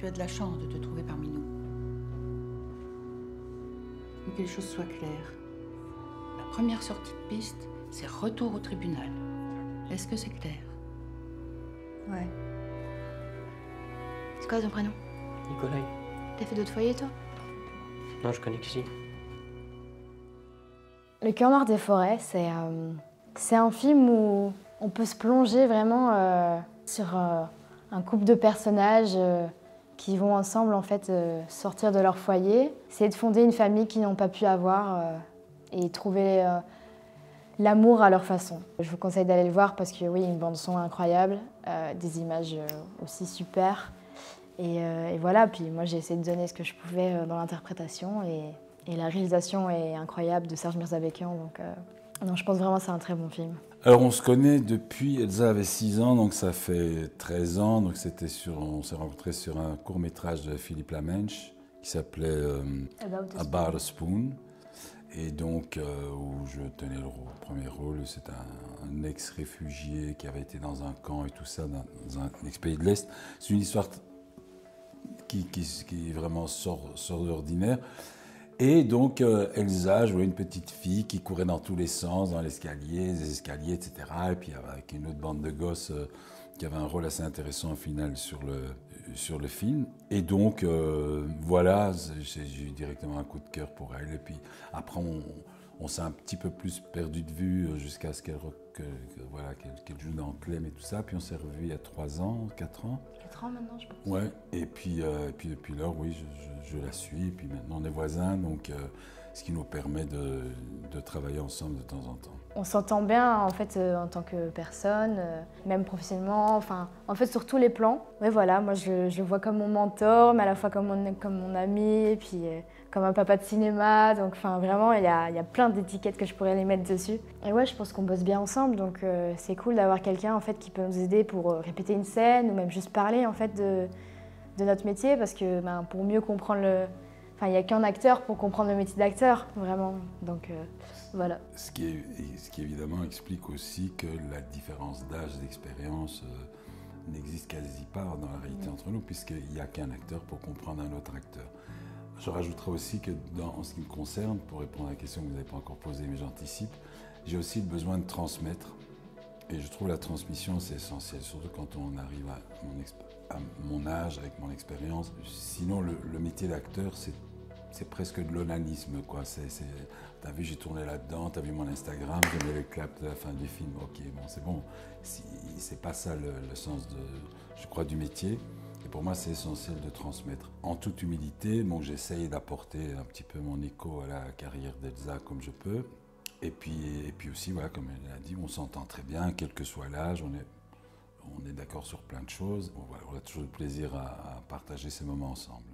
Tu as de la chance de te trouver parmi nous. Mais que les choses soient claires. La première sortie de piste, c'est retour au tribunal. Est-ce que c'est clair? Ouais. C'est quoi ton prénom? Nicolas T'as fait d'autres foyers, toi? Non, je connais que si. Le cœur noir des forêts, c'est euh, c'est un film où on peut se plonger vraiment euh, sur euh, un couple de personnages euh, qui vont ensemble en fait euh, sortir de leur foyer, essayer de fonder une famille qu'ils n'ont pas pu avoir euh, et trouver euh, l'amour à leur façon. Je vous conseille d'aller le voir parce que oui, une bande son incroyable, des images aussi super. Et, voilà, puis moi j'ai essayé de donner ce que je pouvais dans l'interprétation et, la réalisation est incroyable de Serge Mirzabekian, non, je pense vraiment que c'est un très bon film. Alors on se connaît depuis, Elsa avait 6 ans, donc ça fait 13 ans. Donc c'était sur, on s'est rencontrés sur un court métrage de Philippe Lamenche qui s'appelait euh, About a About a Spoon. Et donc euh, où je tenais le rôle- premier rôle, c'est un, un ex-réfugié qui avait été dans un camp et tout ça, dans, dans un ex-pays de l'Est. C'est une histoire qui, qui, qui vraiment sort, sort de l'ordinaire. Et donc, euh, Elsa jouait une petite fille qui courait dans tous les sens, dans l'escalier, les escaliers, etc. Et puis avec une autre bande de gosses euh, qui avait un rôle assez intéressant au final sur le, sur le film. Et donc, euh, voilà, j'ai eu directement un coup de cœur pour elle. Et puis après, on, on s'est un petit peu plus perdu de vue euh, jusqu'à ce qu'elle que- que- voilà, joue dans Clem et tout ça. Puis on s'est revus il y a trois ans, quatre ans. 4 ans maintenant, je pense. Ouais, et puis, euh, et puis depuis lors, oui, je, je- je la suis. Et puis maintenant, on est voisins, donc euh, ce qui nous permet de, travailler ensemble de temps en temps. On s'entend bien en fait euh, en tant que personne, euh, même professionnellement, enfin en fait sur tous les plans. Mais voilà, moi je, le vois comme mon mentor, mais à la fois comme mon, comme mon ami, et puis euh, comme un papa de cinéma. Donc enfin vraiment, il y a, y a plein d'étiquettes que je pourrais les mettre dessus. Et ouais, je pense qu'on bosse bien ensemble, donc c'est cool d'avoir quelqu'un en fait qui peut nous aider pour répéter une scène ou même juste parler en fait de, de notre métier, parce que ben, pour mieux comprendre le, enfin il n'y a qu'un acteur pour comprendre le métier d'acteur, vraiment. Donc euh, voilà. Ce qui, est- ce qui évidemment explique aussi que la différence d'âge, d'expérience euh, n'existe quasi pas dans la réalité entre nous, puisqu'il n'y a qu'un acteur pour comprendre un autre acteur. Je rajouterai aussi que dans, en ce qui me concerne, pour répondre à la question que vous n'avez pas encore posée, mais j'anticipe, j'ai aussi le besoin de transmettre. Et je trouve la transmission, c'est essentiel, surtout quand on arrive à mon, exp- à mon âge, avec mon expérience. Sinon, le, le métier d'acteur, c'est c'est presque de l'onanisme, quoi. T'as vu, j'ai tourné là-dedans, t'as vu mon Instagram, j'ai mis le clap de la fin du film. Ok, bon, c'est bon. C'est pas ça le, sens, je crois, du métier. Et pour moi, c'est essentiel de transmettre. En toute humilité, bon, j'essaye d'apporter un petit peu mon écho à la carrière d'Elsa comme je peux. Et puis, et puis aussi, voilà, comme elle l'a dit, on s'entend très bien, quel que soit l'âge, on est, on est d'accord sur plein de choses. On a toujours le plaisir à partager ces moments ensemble.